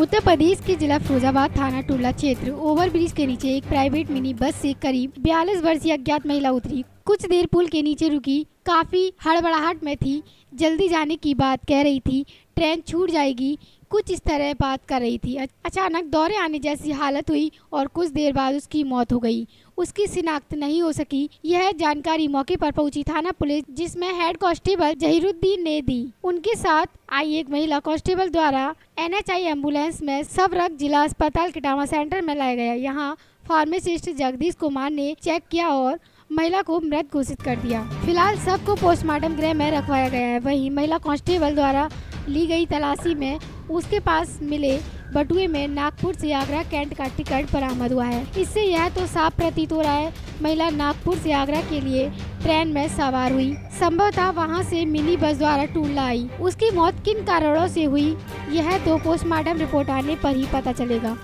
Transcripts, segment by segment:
उत्तर प्रदेश के जिला फिरोजाबाद थाना टोला क्षेत्र ओवर ब्रिज के नीचे एक प्राइवेट मिनी बस से करीब बयालीस वर्षीय अज्ञात महिला उतरी। कुछ देर पुल के नीचे रुकी, काफ़ी हड़बड़ाहट में थी। जल्दी जाने की बात कह रही थी ट्रेन छूट जाएगी। कुछ इस तरह बात कर रही थी। अचानक दौरे आने जैसी हालत हुई और कुछ देर बाद उसकी मौत हो गई। उसकी शिनाख्त नहीं हो सकी। यह जानकारी मौके पर पहुँची थाना पुलिस, जिसमें हेड कांस्टेबल जहीरुद्दीन ने दी। उनके साथ आई एक महिला कांस्टेबल द्वारा एनएचआई एंबुलेंस में सब रख जिला अस्पताल किटावा सेंटर में लाया गया। यहाँ फार्मासिस्ट जगदीश कुमार ने चेक किया और महिला को मृत घोषित कर दिया। फ़िलहाल सबको पोस्टमार्टम गृह में रखवाया गया है। वहीं महिला कांस्टेबल द्वारा ली गई तलाशी में उसके पास मिले बटुए में नागपुर से आगरा कैंट का टिकट बरामद हुआ है। इससे यह तो साफ़ प्रतीत हो रहा है, महिला नागपुर से आगरा के लिए ट्रेन में सवार हुई। संभवतः वहाँ से मिनी बस द्वारा टूला आई उसकी मौत किन कारणों से हुई, यह तो पोस्टमार्टम रिपोर्ट आने पर ही पता चलेगा।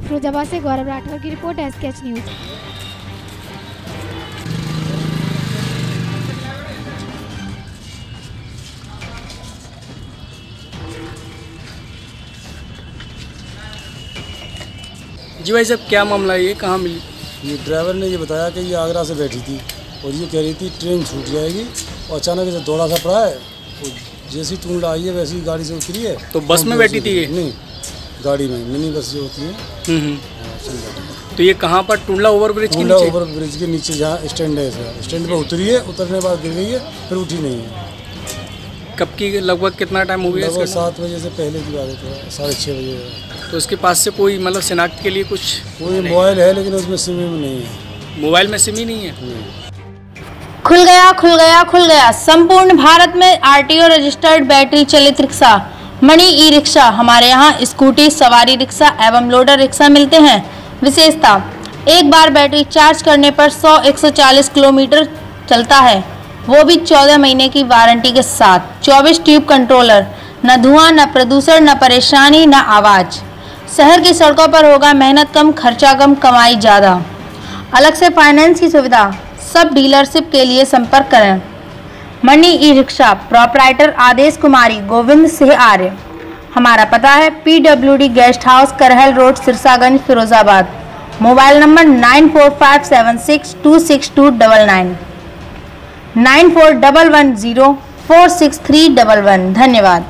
फिरोजाबाद से गौरव राठौर की रिपोर्ट एस न्यूज़। जी भाई साहब क्या मामला है? ये कहाँ मिली? ये ड्राइवर ने ये बताया कि ये आगरा से बैठी थी और ये कह रही थी ट्रेन छूट जाएगी और अचानक से दौड़ा सा पड़ा है और जैसी टूंड आई है वैसी गाड़ी से उतरी है। तो बस में बैठी थी ये? नहीं गाड़ी में मिनी बस जो होती है। हम्म, हम्म। हाँ। तो ये कहाँ पर? टुंडला ओवर ब्रिज के ओवर ब्रिज के नीचे जहाँ स्टैंड है स्टैंड पर उतरी है उतरने के बाद गिर गई है फिर उठी नहीं है। कब की लगभग कितना टाइम हो गया सात बजे से पहले की बात है साढ़े छः बजे। तो उसके पास से कोई मतलब शिनाख्त के लिए कुछ कोई मोबाइल है लेकिन उसमें सिम नहीं है। मोबाइल में सिम ही नहीं है? खुल गया खुल गया खुल गया। संपूर्ण भारत में आरटीओ रजिस्टर्ड बैटरी चलित रिक्शा मणि ई रिक्शा हमारे यहाँ स्कूटी सवारी रिक्शा एवं लोडर रिक्शा मिलते हैं। विशेषता एक बार बैटरी चार्ज करने पर 100-140 किलोमीटर चलता है। वो भी 14 महीने की वारंटी के साथ। 24 ट्यूब कंट्रोलर, न धुआँ, न प्रदूषण, न परेशानी, न आवाज़। शहर की सड़कों पर होगा मेहनत कम, खर्चा कम, कमाई ज़्यादा। अलग से फाइनेंस की सुविधा, सब डीलरशिप के लिए संपर्क करें। Mani e rickshaw proprietor Adesh Kumari, Govind Singh Arya. हमारा पता है P W D guest house Karhal road, Sirsaganj, Firozabad. Mobile number nine four five seven six two six two double nine. Nine four double one zero four six three double one. धन्यवाद।